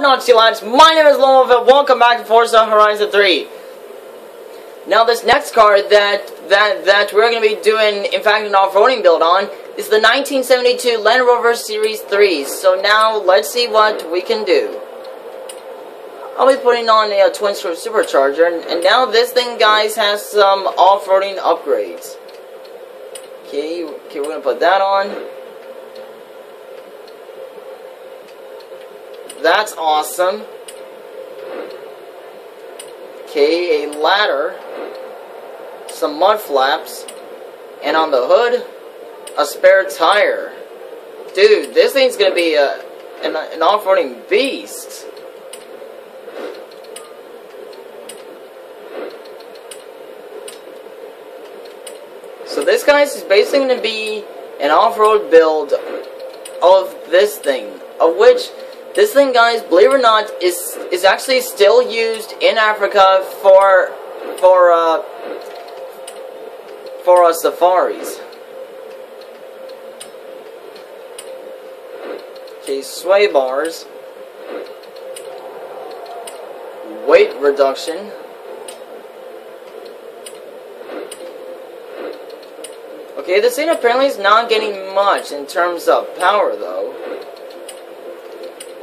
Nazi lads? My name is Lomova. Welcome back to Forza Horizon 3. Now, this next car that that that we're going to be doing, in fact, an off-roading build on is the 1972 Land Rover Series 3. So now, let's see what we can do. I'll be putting on a, twin-screw supercharger, and, and now this thing, guys, has some off-roading upgrades. Okay, okay, we're to put that on. That's awesome. Okay, a ladder, some mud flaps, and on the hood, a spare tire. Dude, this thing's gonna be a an, an off-roading beast. So this guy's is basically to be an off-road build of this thing, of which this thing, guys, believe it or not, is is actually still used in Africa for for uh, for uh, safaris. Okay, sway bars, weight reduction. Okay, this thing apparently is not getting much in terms of power, though.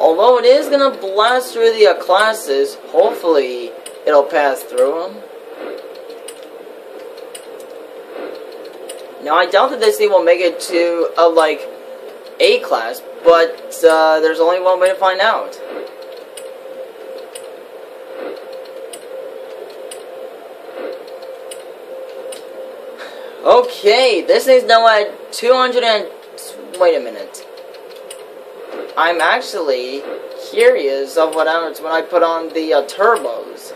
Although it is going to blast through the uh, classes, hopefully it'll pass through them. Now, I doubt that this thing will make it to a, like, A class, but uh, there's only one way to find out. Okay, this thing's now at 200 and... Wait a minute. I'm actually curious of what happens when I put on the uh, turbos.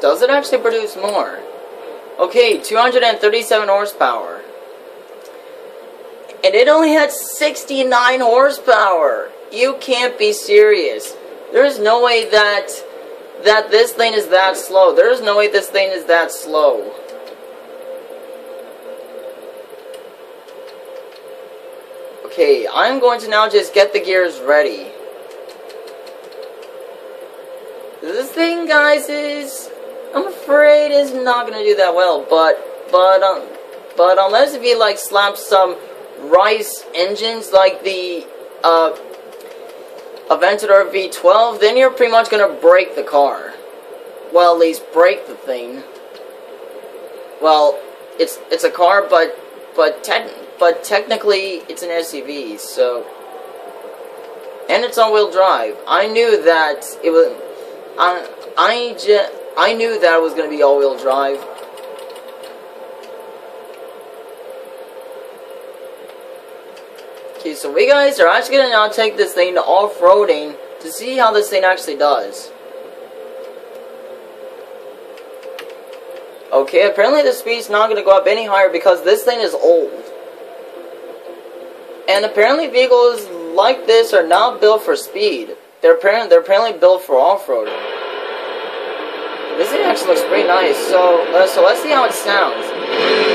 Does it actually produce more? Okay, 237 horsepower. And it only had 69 horsepower. You can't be serious. There's no way that that this thing is that slow. There's no way this thing is that slow. Okay, I'm going to now just get the gears ready. This thing, guys, is... I'm afraid is not to do that well, but... But, um, but unless if you, like, slap some Rice engines, like the, uh... Aventador V12, then you're pretty much to break the car. Well, at least break the thing. Well, it's it's a car, but but technically but technically it's an SUV, so and it's all-wheel drive. I knew that it was. I I just I knew that it was going to be all-wheel drive. Okay, so we guys are actually going to now take this thing to off-roading to see how this thing actually does. Okay, apparently the speed's not going to go up any higher because this thing is old. And apparently vehicles like this are not built for speed. They're apparently, they're apparently built for off-roading. This thing actually looks pretty nice. So, uh, so let's see how it sounds.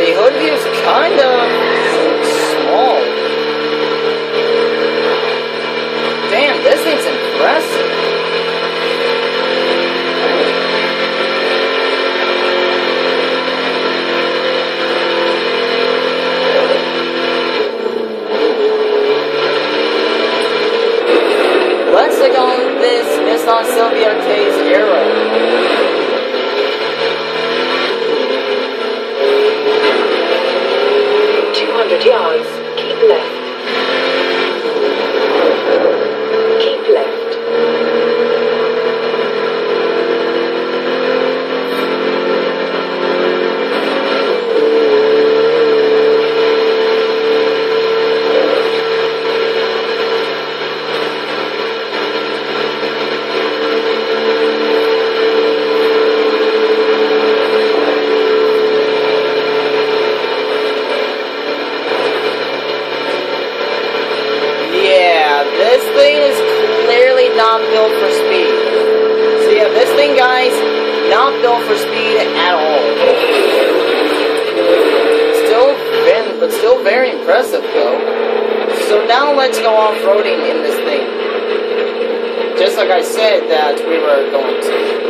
the hood is kind of thing is clearly not built for speed. So yeah, this thing, guys, not built for speed at all. Still, but still very impressive, though. So now let's go off-roading in this thing. Just like I said that we were going to.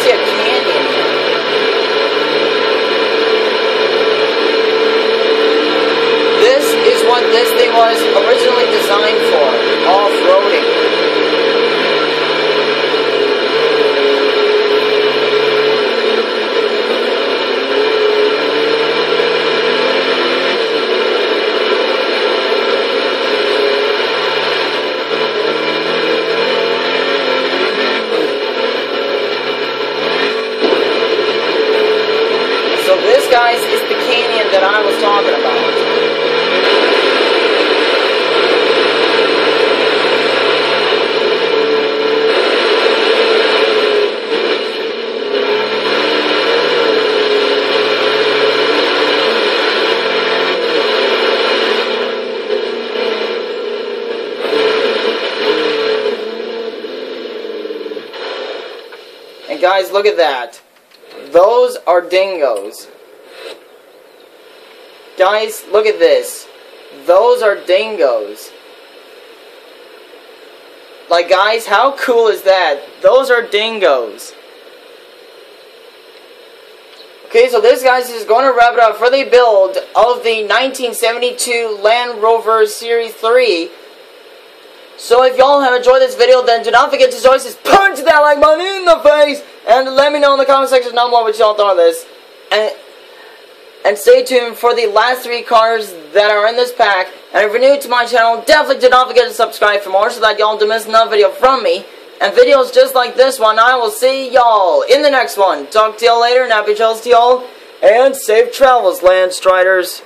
guys, is the canyon that I was talking about. And, guys, look at that. Those are dingoes. Guys, look at this. Those are dingoes. Like, guys, how cool is that? Those are dingoes. Okay, so this, guys, is going to wrap it up for the build of the 1972 Land Rover Series 3 so if y'all have enjoyed this video, then do not forget to just punch that like button in the face, and let me know in the comment section down below what y'all thought of this. And, and stay tuned for the last three cars that are in this pack. And if you're new to my channel, definitely do not forget to subscribe for more so that y'all don't miss another video from me. And videos just like this one, I will see y'all in the next one. Talk to y'all later, and happy trails to y'all, and safe travels, Landstriders.